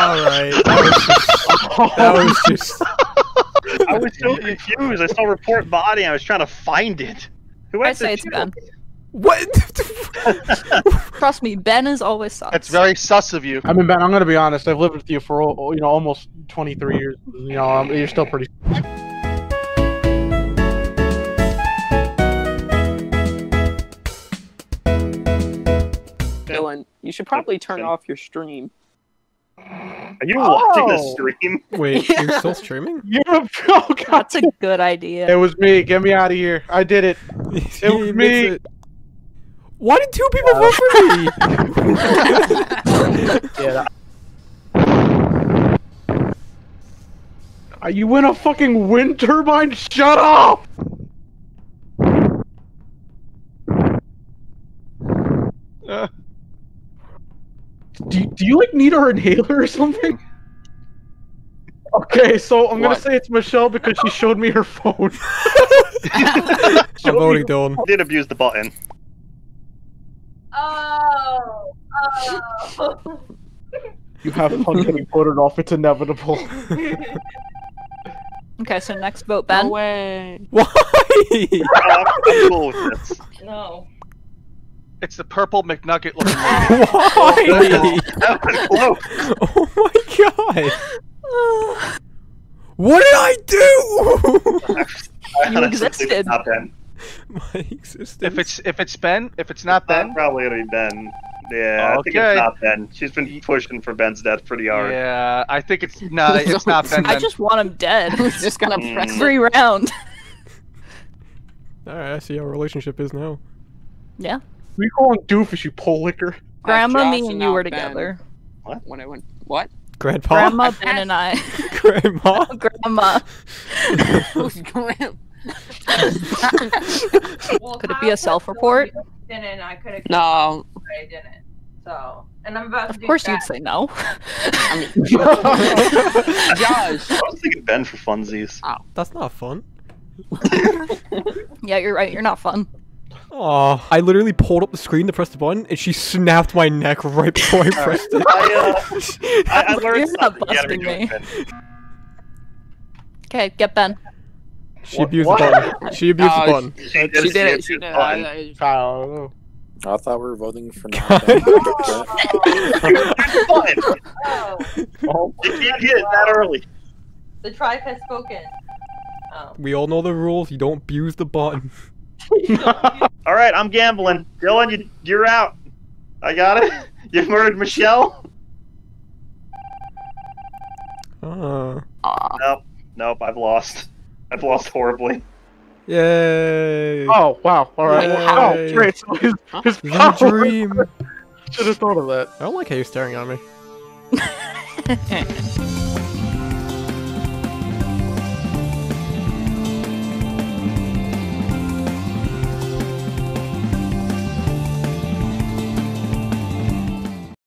Alright, that was just. That was oh. just. I was so confused. I saw report body. I was trying to find it. Who I has say to it's shoot? Ben. What? Trust me, Ben is always sus. That's very sus of you. I mean, Ben, I'm gonna be honest. I've lived with you for you know almost 23 years. You know, you're still pretty. Dylan, you should probably turn off your stream. Are you watching the Oh. stream? Wait, you're still streaming? You're a oh god. That's a good idea. It was me. Get me out of here. I did it. He was me. it. Why did two people vote for me? Yeah. Are you in a fucking wind turbine? Shut up! Uh, Do you, do you like need our inhaler or something? Okay, so I'm gonna say it's Michelle because she showed me her phone. I'm already done. I did abuse the button. Oh. Oh. You have fun getting voted off. It's inevitable. Okay, so next vote Ben. No Ben. way. Why? I'm, I'm cool with this. no. It's the purple McNugget looking lady. Why? That. Oh my god! What did I do? I You existed. Not Ben. My existence. If it's if it's Ben, if it's not Ben Ben, probably gonna be Ben. Yeah, I think Okay. it's not Ben. She's been pushing for Ben's death pretty hard. yeah, I think it's no, it's not Ben. I just want him dead. I was just gonna Mm. press. Every round. Alright, I see how our relationship is now. Yeah. We call him Doofus, you pole licker. Grandma, Josh me, and and you were Ben. together. What? When I went, what? Grandpa? Grandma, Ben, and I. Grandma? Grandma. Who's Graham? Well, Could it be a self-report? so, you Didn't I could have. No. But I didn't. So, and I'm about to. Of do course that. you'd say no. I mean, Josh. I was thinking Ben for funsies. Oh. That's not fun. yeah, you're right. You're not fun. Oh, I literally pulled up the screen to press the button, and she snapped my neck right before I pressed it. I, uh, I, I learned You're not something. You gotta be busting me. Ben. Okay, get Ben. She abused What? the button. She abused Oh, the button. She She did, did it. She did it. button. I- I- Kyle. I thought we were voting for not God. Ben. It's fun. Oh, Oh, You can't get it that early. the tribe has spoken. Oh. We all know the rules. You don't abuse the button. All right, I'm gambling. Dylan, you, you're out. I got it. You murdered Michelle. Ah. Nope, nope. I've lost. I've lost horribly. Yay. oh wow! All right. Yay. Oh, great. So his, his The power- dream. Should have thought of that. I don't like how you're staring at me.